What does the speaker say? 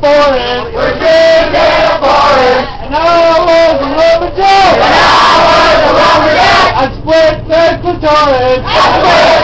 forest. We're sitting in a forest. And I was a lumberjack. And I was a lumberjack. I split third clitoris. I split